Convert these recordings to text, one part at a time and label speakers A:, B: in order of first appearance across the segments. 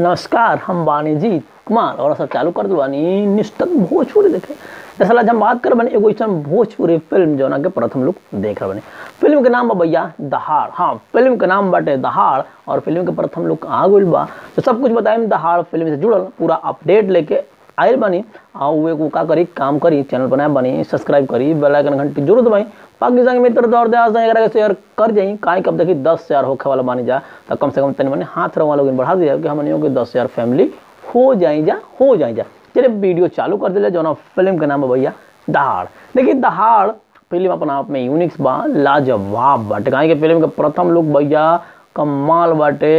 A: नमस्कार, हम बानी जी कुमार और सब चालू कर दो बानी निस्तक भोजपुरी देखे। दरअसल हम बात कर बने, एगो ऐसा भोजपुरी फ़िल्म जो ना के प्रथम लोग देख रहे बने। फ़िल्म के नाम बा भैया दहाड़। हाँ फ़िल्म के नाम बाटे दहाड़ और फ़िल्म के प्रथम लोग आ गइल बा। तो सब कुछ बताएँ, दहाड़ फ़िल्म से जुड़ल, पूरा अपडेट लेके आयल बानी। आ, उ एगो का करी, काम करी, चैनल बनाए बनी, सब्सक्राइब करी बेलाइकन घंटी ज़रूर दबाई। बाकी संग मित्र दौड़ दे, आज शेयर कर जाई काहे कब देखी 10000 होखे वाला बानी जा तो कम से कम तनी मने हाथ रवा लोग। बढ़ा दिया कि हमनियों के 10000 फैमिली हो जाए जा, हो जाई जा। चलिए वीडियो चालू कर दिले जौन फ़िल्म के नाम है भैया, दहाड़। देखिए दहाड़ फ़िल्म अपना आप में यूनिक्स बा, लाजवाब बाटे कहीं के फ़िल्म के प्रथम लोग भैया कमाल बाटे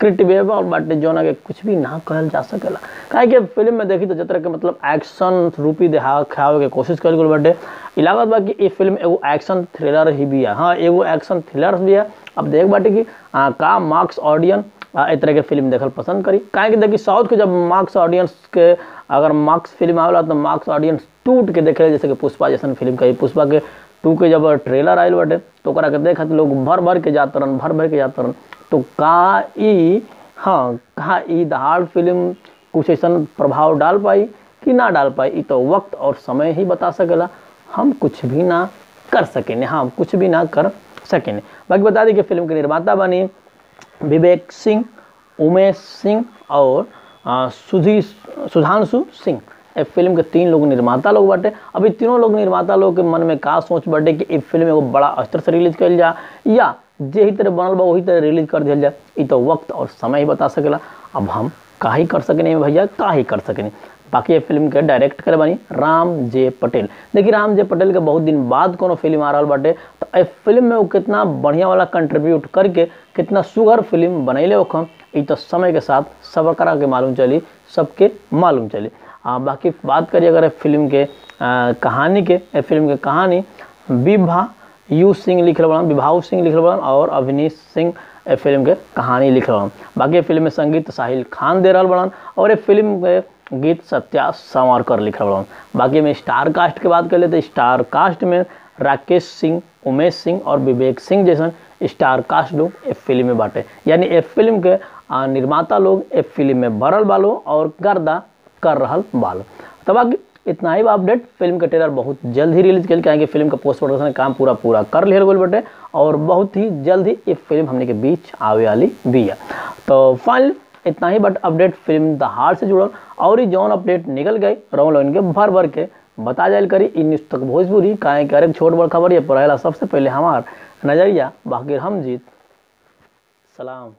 A: क्रिटिवेबल और बाटे जोना के कुछ भी ना कहल जा सकेला। काहे के फ़िल्म में देखी तो जतरा के मतलब एक्शन रूपी देहा खावे के कोशिश कल गेल बाटे। लागत बा कि ये फ़िल्म एगो एक्शन थ्रिलर ही भी है हाँ एगो एक्शन थ्रिलर भी है अब देख बाटे कि आ, का मार्क्स ऑडियन इस तरह के फ़िल्म देखल पसंद करी। काहे कि देखी साउथ के जब मार्क्स ऑडियंस के अगर मार्क्स फ़िल्म आवेला तो मार्क्स ऑडियंस टूट के देखे जैसे कि पुष्पा जैसन फ़िल्म कही। पुष्पा के टू के जब ट्रेलर आयल बटे तो देखत लोग भर भर के जात रहन भर भर के जात रहन तो का ई हाँ का ई दहाड़ फ़िल्म कुछ ऐसा प्रभाव डाल पाई कि ना डाल पाई तो वक्त और समय ही बता सकेला। हम कुछ भी ना कर सकें हाँ कुछ भी ना कर सकें बाकी बता दी कि फ़िल्म के निर्माता बनी विवेक सिंह, उमेश सिंह और सुधी सुधांशु सिंह। फ़िल्म के तीन लोग निर्माता लोग बाटे। अभी तीनों लोग निर्माता लोग के मन में का सोच बाटे कि ई फ़िल्म एगो बड़ा स्तर से रिलीज़ कल जा, या जे तरह बनल बा वही तरह रिलीज़ कर दिया जाए तो वक्त और समय ही बता सकेला। अब हम का ही कर सकें भैया का ही कर सकें बाकी ये फ़िल्म के डायरेक्ट करे बानी राम जे पटेल। देखिए राम जे पटेल के बहुत दिन बाद कोनो फ़िल्म आ रहा बाटे तो ए फ़िल्म में वो कितना बढ़िया वाला कंट्रीब्यूट करके कितना सुगर फ़िल्म बनैले ओखम। ई तो समय के साथ सबर करा के मालूम चली सबके मालूम चली। आ, बाकी बात करिए अगर फ़िल्म के आ, कहानी के ए फ़िल्म के कहानी विभा यू सिंह लिख रहा विभाव सिंह लिख रहा और अवनीश सिंह ए फ़िल्म के कहानी लिख रहा बाकी फ़िल्म में संगीत साहिल खान दे रहा बड़न और ये फ़िल्म के गीत सत्या सावरकर लिख रहा बड़न बाकी में स्टार कास्ट के बात कर ले तो स्टार कास्ट में राकेश सिंह उमेश सिंह और विवेक सिंह जैसन स्टार कास्ट लोग ए फ़िल्म में बाटे। यानी ए फ़िल्म के आ, निर्माता लोग ए फ़िल्म में भरल बालो और गर्दा कर रहा बालो। तो बाकी इतना ही अपडेट फ़िल्म का ट्रेलर बहुत जल्द ही रिलीज़ कल कहेंगे फ़िल्म का पोस्ट प्रोडक्शन काम पूरा पूरा कर लिया गोल बटे और बहुत ही जल्द ही ये फ़िल्म हमने के बीच आवे वाली भी है। तो फाइनल इतना ही बट अपडेट फ़िल्म दहाड़ से जुड़ल और ही जौन अपडेट निकल गई रहो इनके भर भर के बता जाए करी इन न्यूज़ तक भोजपुरी काहे करे छोट बड़ खबर ये पढ़ेला सबसे पहले हमार नज़रिया बाकी हम जीत। सलाम।